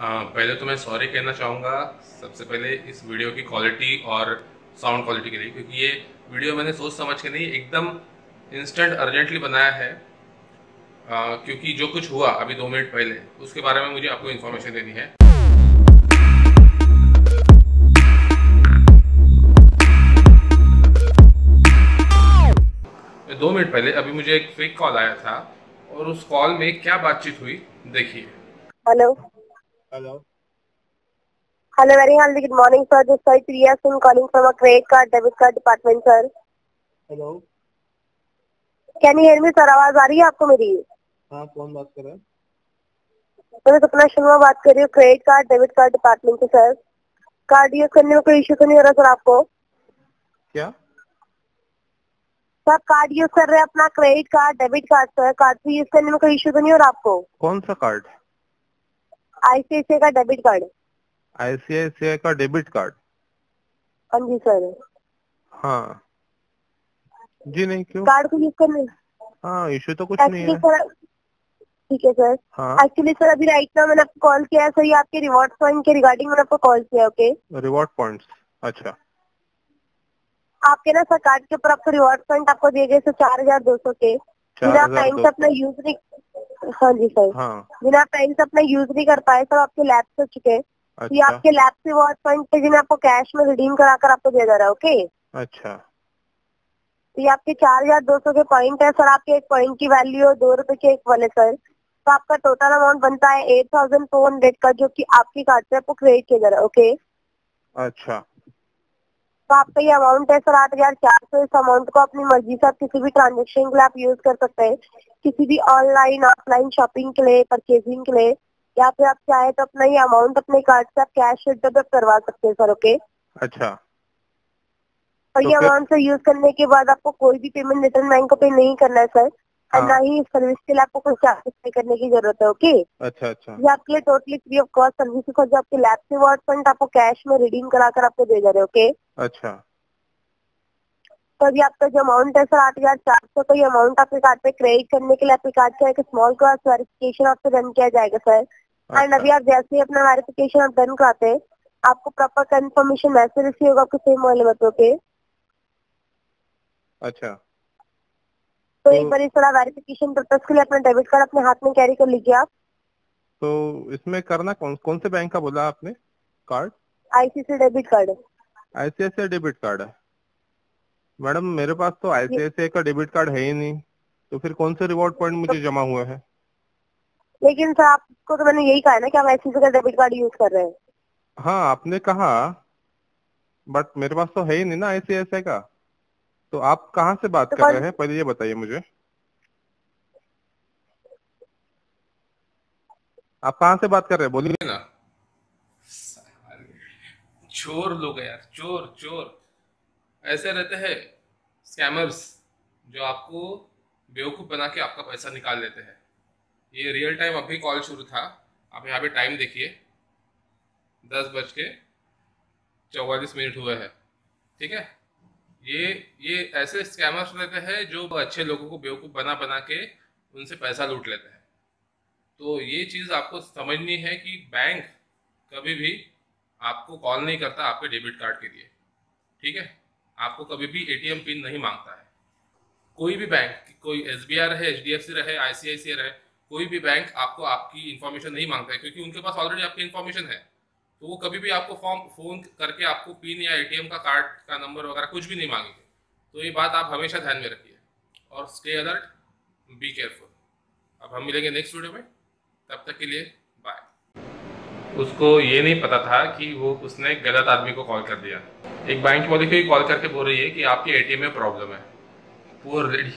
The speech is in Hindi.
पहले तो मैं सॉरी कहना चाहूँगा सबसे पहले इस वीडियो की क्वालिटी और साउंड क्वालिटी के लिए क्योंकि ये वीडियो मैंने सोच समझ के नहीं एकदम इंस्टेंट अर्जेंटली बनाया है। आ, क्योंकि जो कुछ हुआ अभी दो मिनट पहले उसके बारे में मुझे आपको इन्फॉर्मेशन देनी है। दो मिनट पहले अभी मुझे एक फेक कॉल आया था और उस कॉल में क्या बातचीत हुई देखिए। Hello hello hello very healthy good morning sir this side Priya Singh calling from a credit card debit card department sir hello can you hear me sir आवाज़ आ रही है आपको मेरी? हाँ कौन बात कर रहा है? तो मैं सपना शर्मा बात कर रही हूँ credit card debit card department से सर कार्ड यूज़ करने में कोई इश्यू तो नहीं हो रहा सर आपको? क्या? सर कार्ड यूज़ कर रहे हैं अपना credit card debit card sir card से यूज़ करने में कोई इश्यू तो नहीं हो रहा आपको? कौन सा कार्ड आईसीआईसीआई का डेबिट कार्ड आईसीआईसीआई का डेबिट कार्ड हाँ जी सर हाँ। जी नहीं क्यों? कार्ड को यूज़ करने। हाँ इशू तो कुछ नहीं है। सर ठीक है सर हाँ। एक्चुअली सर अभी राइट नाउ मैंने आपको कॉल किया है सर ये आपके रिवॉर्ड पॉइंट के रिगार्डिंग मैंने आपको कॉल किया ओके रिवॉर्ड पॉइंट्स अच्छा। आपके ना सर कार्ड के ऊपर आपको रिवॉर्ड पॉइंट आपको दिए गए सर चार हज़ार दो सौ के। चार बिना टाइम से अपना यूज़ नहीं हाँ जी सर। हाँ। बिना टाइम से अपना यूज़ नहीं कर पाए सर आपके लैब से चुके हैं तो ये अच्छा। आपके लैब से रिवॉर्ड पॉइंट पे जिन्हें आपको कैश में रिडीम करा कर आपको दिया जा रहा है ओके अच्छा। तो ये आपके चार हज़ार दो सौ के पॉइंट है सर। आपके एक पॉइंट की वैल्यू है दो रुपए के एक वाले सर। तो आपका टोटल अमाउंट बनता है एट थाउज़ेंड फोर हंड्रेड का जो कि आपकी कार्ड से आपको क्रेडिट किया जा रहा है ओके अच्छा। तो आपका ये अमाउंट है सर आठ हज़ार चार सौ इस अमाउंट को अपनी मर्ज़ी से आप किसी भी ट्रांजेक्शन के लिए आप यूज़ कर सकते हैं। किसी भी ऑनलाइन ऑफलाइन शॉपिंग के लिए परचेजिंग के लिए या फिर आप चाहे तो अपना ये अमाउंट अपने कार्ड से आप कैश विड्रॉ करवा सकते हैं सर ओके अच्छा। और तो ये अमाउंट से यूज़ करने के बाद आपको कोई भी पेमेंट रिटर्न बैंक को पे नहीं करना है सर। और। ना ही इस सर्विस के लिए आपको कोई चार्जेस पे करने की ज़रूरत है ओके अच्छा अच्छा। ये आपके लिए totally free of cost service है जो आपके लैब से वर्ड फंड आपको कैश में रिडीम कराकर आपको दे जा रहे ओके अच्छा। तो अभी आपका जो अमाउंट है सर आठ हज़ार चार सौ का ये अमाउंट आपके कार्ड पे क्रेडिट करने के लिए आपके कार्ड का एक स्मॉल क्लास वेरिफिकेशन आपसे रन किया जाएगा सर एंड अभी अच्छा आप जैसे ही अपना वेरिफिकेशन आप डन कराते हैं आपको प्रॉपर कंफर्मेशन मैसेज रिसीव होगा आपके सेम नंबर पे ओके अच्छा। तो एक तो- बार तरह वेरिफिकेशन पर्पज के लिए अपना डेबिट कार्ड अपने हाथ में कैरी कर लीजिए आप। तो इसमें करना कौन कौन से बैंक का बोला आपने? Card ICC debit card ICICI debit card है। मैडम मेरे पास तो आईसीआईसीआई का डेबिट कार्ड है ही नहीं। तो फिर कौन से रिवॉर्ड पॉइंट मुझे जमा हुए हैं? लेकिन सर आपको तो मैंने यही कहा है ना कि आप आईसीसी का डेबिट कार्ड यूज़ कर रहे हैं। हाँ आपने कहा बट मेरे पास तो है ही नहीं ना आईसीआईसीआई का। तो आप कहाँ से बात तो कर रहे हैं? पहले ये बताइए मुझे। आप कहाँ से बात कर रहे हैं? बोलिए। ना। चोर लोग हैं यार चोर चोर। ऐसे रहते हैं स्कैमर्स जो आपको बेवकूफ़ बना के आपका पैसा निकाल लेते हैं। ये रियल टाइम अभी कॉल शुरू था। आप यहाँ पे टाइम देखिए। दस बज के चौवालीस मिनट हुए हैं। ठीक है? ये ये ऐसे स्कैमर्स रहते हैं जो अच्छे लोगों को बेवकूफ़ बना बना के उनसे पैसा लूट लेते हैं। तो ये चीज़ आपको समझनी है कि बैंक कभी भी आपको कॉल नहीं करता आपके डेबिट कार्ड के लिए। ठीक है? आपको कभी भी एटीएम पिन नहीं माँगता है। कोई भी बैंक कोई एसबीआई रहे एचडीएफसी रहे आईसीआईसीआई रहे, कोई भी बैंक आपको आपकी इन्फॉर्मेशन नहीं माँगता है, क्योंकि उनके पास ऑलरेडी आपकी इन्फॉर्मेशन है। तो वो कभी भी आपको फॉर्म फ़ोन करके आपको पिन या एटीएम का कार्ड का नंबर वगैरह कुछ भी नहीं मांगेंगे। तो ये बात आप हमेशा ध्यान में रखिए और स्टे अलर्ट बी केयरफुल अब हम मिलेंगे नेक्स्ट वीडियो में। तब तक के लिए बाय उसको ये नहीं पता था कि वो उसने गलत आदमी को कॉल कर दिया। एक बैंक वाले को ही कॉल करके बोल रही है कि आपके एटीएम में प्रॉब्लम है। Poor lady